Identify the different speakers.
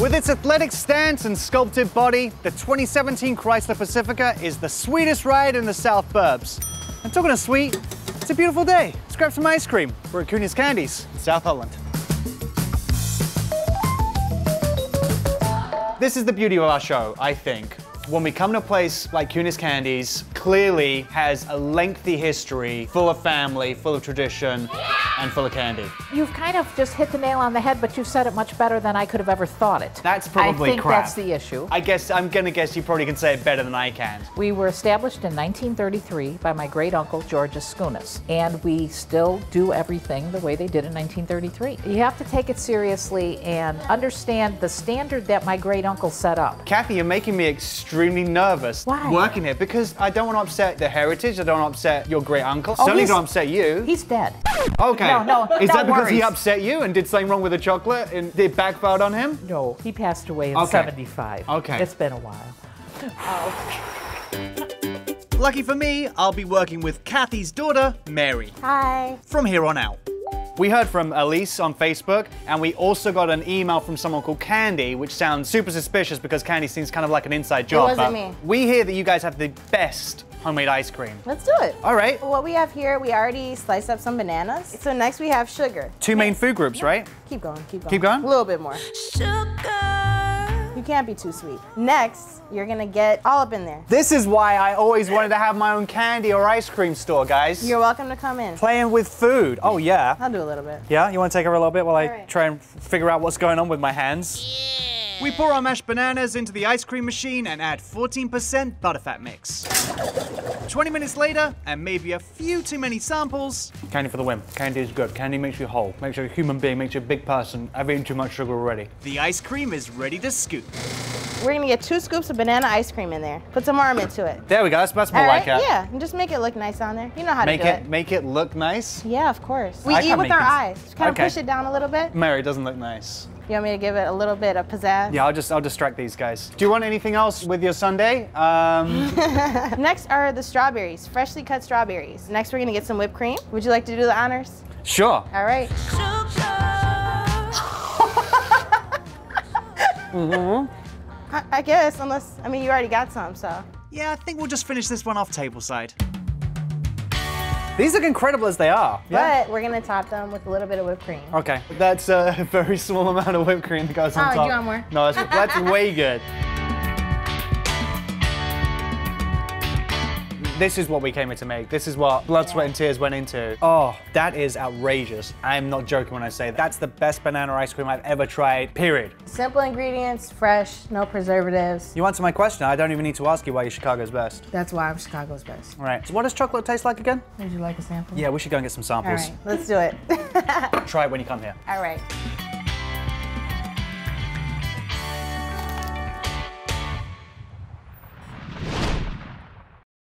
Speaker 1: With its athletic stance and sculpted body, the 2017 Chrysler Pacifica is the sweetest ride in the South Burbs. And talking of sweet, it's a beautiful day. Let's grab some ice cream. We're at Cunis Candies, in South Holland. This is the beauty of our show, I think. When we come to a place like Cunis Candies, clearly has a lengthy history, full of family, full of tradition, and full of candy.
Speaker 2: You've kind of just hit the nail on the head, but you've said it much better than I could have ever thought it.
Speaker 1: That's probably
Speaker 2: I think
Speaker 1: crap.
Speaker 2: that's the issue.
Speaker 1: I guess I'm gonna guess you probably can say it better than I can.
Speaker 2: We were established in 1933 by my great uncle George Cunis, and we still do everything the way they did in 1933. You have to take it seriously and understand the standard that my great uncle set up.
Speaker 1: Kathy, you're making me extremely nervous
Speaker 2: Why?
Speaker 1: working here because I don't want to upset the heritage. I don't want to upset your great uncle.
Speaker 2: Oh,
Speaker 1: Certainly
Speaker 2: he's-
Speaker 1: don't upset you.
Speaker 2: He's dead.
Speaker 1: Okay.
Speaker 2: No, no,
Speaker 1: Is
Speaker 2: no
Speaker 1: that because he upset you and did something wrong with the chocolate and it backfired on him?
Speaker 2: No, he passed away in
Speaker 1: Okay.
Speaker 2: 75.
Speaker 1: Okay.
Speaker 2: It's been a while.
Speaker 1: Lucky for me, I'll be working with Kathy's daughter, Mary,
Speaker 3: Hi.
Speaker 1: from here on out. We heard from Elise on Facebook, and we also got an email from someone called Candy, which sounds super suspicious because Candy seems kind of like an inside job.
Speaker 3: wasn't me.
Speaker 1: We hear that you guys have the best homemade ice cream.
Speaker 3: Let's do it.
Speaker 1: All right.
Speaker 3: What we have here, we already sliced up some bananas. So next we have sugar.
Speaker 1: Two main food groups, right?
Speaker 3: Keep going, keep going.
Speaker 1: Keep going?
Speaker 3: A little bit more. You can't be too sweet. Next, you're gonna get all up in there.
Speaker 1: This is why I always wanted to have my own candy or ice cream store, guys.
Speaker 3: You're welcome to come in.
Speaker 1: Playing with food. Oh, yeah.
Speaker 3: I'll do a little bit.
Speaker 1: Yeah, you want to take over a little bit while I
Speaker 3: All right.
Speaker 1: try and figure out what's going on with my hands? We pour our mashed bananas into the ice cream machine and add 14% butterfat mix. 20 minutes later, and maybe a few too many samples. Candy for the win. Candy is good. Candy makes you whole, makes you a human being, makes you a big person. I've eaten too much sugar already. The ice cream is ready to scoop.
Speaker 3: We're gonna get two scoops of banana ice cream in there. Put some arm into it.
Speaker 1: There we go. That's, that's more
Speaker 3: All
Speaker 1: like
Speaker 3: right?
Speaker 1: it.
Speaker 3: Yeah, and just make it look nice on there. You know how
Speaker 1: Make
Speaker 3: to do
Speaker 1: it,
Speaker 3: it.
Speaker 1: make it look nice.
Speaker 3: Yeah, of course. We
Speaker 1: I
Speaker 3: eat with our
Speaker 1: this.
Speaker 3: eyes. Just kind of push it down a little bit.
Speaker 1: Mary, it doesn't look nice.
Speaker 3: You want me to give it a little bit of pizzazz?
Speaker 1: Yeah, I'll just I'll distract these guys. Do you want anything else with your sundae? Um,
Speaker 3: Next are the strawberries, freshly cut strawberries. Next, we're gonna get some whipped cream. Would you like to do the honors?
Speaker 1: sure.
Speaker 3: All right. Mm I, I guess, unless, I mean, you already got some, so.
Speaker 1: Yeah, I think we'll just finish this one off tableside. These look incredible as they are.
Speaker 3: But we're gonna top them with a little bit of whipped cream.
Speaker 1: Okay. That's a very small amount of whipped cream that goes oh, on
Speaker 3: Oh, do you want more?
Speaker 1: No, that's, that's way good. This is what we came here to make. This is what blood, sweat, and tears went into. Oh, that is outrageous. I am not joking when I say that. that's the best banana ice cream I've ever tried, period.
Speaker 3: Simple ingredients, fresh, no preservatives.
Speaker 1: You answer my question. I don't even need to ask you why you're Chicago's best.
Speaker 3: That's why I'm Chicago's best.
Speaker 1: All right. So what does chocolate taste like again?
Speaker 3: Would you like a sample?
Speaker 1: Yeah, we should go and get some samples.
Speaker 3: right, let's do it.
Speaker 1: Try it when you come here.
Speaker 3: All right.